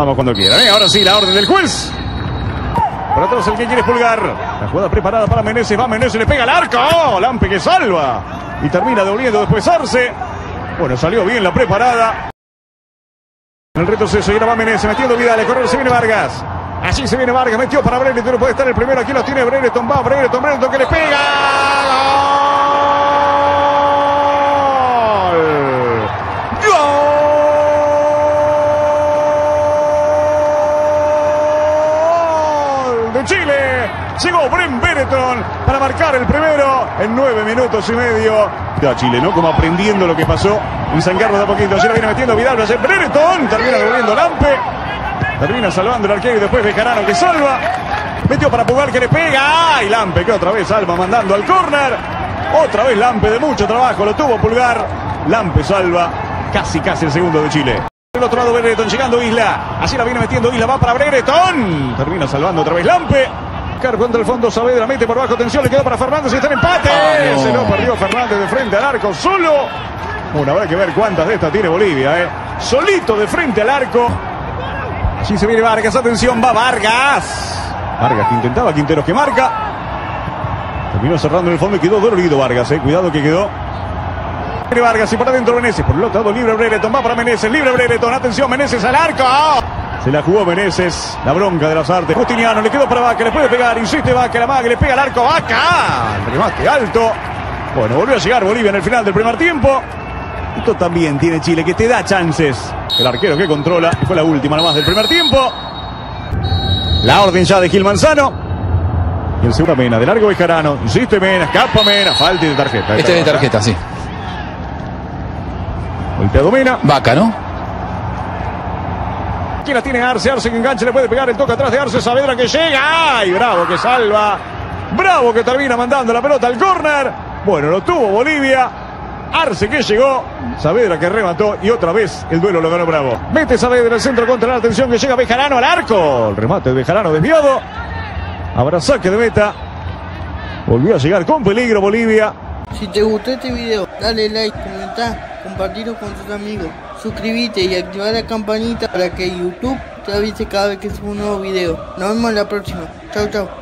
Vamos cuando quieran. ¿eh? Ahora sí, la orden del juez. Para todos el que quiere pulgar. La jugada preparada para Meneses. Va Meneses, le pega al arco. ¡Oh! Lampe que salva. Y termina devolviendo después Arce. Bueno, salió bien la preparada. El retroceso y ahora va Meneses metiendo vida. Le corre, se viene Vargas. Así se viene Vargas, metió para Brereton, puede estar el primero, aquí lo tiene Brereton, va Brereton, Brereton que le pega. Chile! Llegó Bren Brereton para marcar el primero en nueve minutos y medio. Ya Chile, ¿no? Como aprendiendo lo que pasó en San Carlos de a poquito. Allí lo viene metiendo Vidal, lo hace Brereton, termina devolviendo Lampe. Termina salvando el arquero y después Bejarano que salva. Metió para Pugal que le pega. ¡Ay! Lampe que otra vez salva mandando al córner. Otra vez Lampe de mucho trabajo. Lo tuvo Pulgar. Lampe salva. Casi, casi el segundo de Chile. Del otro lado Brereton llegando Isla. Así la viene metiendo Isla. Va para Brereton. Termina salvando otra vez Lampe. Contra el fondo Saavedra mete por bajo tensión. Le quedó para Fernández y está en empate. Ah, no. Se lo perdió Fernández de frente al arco. Solo. Bueno, habrá que ver cuántas de estas tiene Bolivia. ¿eh? Solito de frente al arco. Allí se viene Vargas, atención, va Vargas. Vargas que intentaba, Quinteros que marca. Terminó cerrando en el fondo y quedó dolorido Vargas, eh. cuidado que quedó. Vargas y para adentro Meneses, por el otro lado libre Brereton, va para Meneses, libre Brereton, atención Meneses al arco. Se la jugó Meneses, la bronca de las artes. Justiniano le quedó para Vaca, le puede pegar, insiste Vaca, la maga, le pega al arco, Vaca. El remate alto. Bueno, volvió a llegar Bolivia en el final del primer tiempo. Esto también tiene Chile, que te da chances. El arquero que controla, fue la última nomás del primer tiempo. La orden ya de Gil Manzano. Y el segundo Mena, de largo Bejarano. Insiste Mena, escapa Mena, falta de tarjeta. Este es de tarjeta, sí. Golpeado Mena. Vaca, ¿no? Aquí la tiene Arce, Arce que enganche, le puede pegar el toque atrás de Arce, Saavedra que llega. ¡Ay! Bravo que salva. Bravo que termina mandando la pelota al córner. Bueno, lo tuvo Bolivia. Arce que llegó, Saavedra que remató y otra vez el duelo lo ganó Bravo. Mete Saavedra el centro contra la atención que llega Bejarano al arco. El remate de Bejarano desviado. Habrá saque de meta. Volvió a llegar con peligro Bolivia. Si te gustó este video, dale like, comenta, compartirlo con tus amigos, suscríbete y activa la campanita para que YouTube te avise cada vez que subo un nuevo video. Nos vemos la próxima. Chau chau.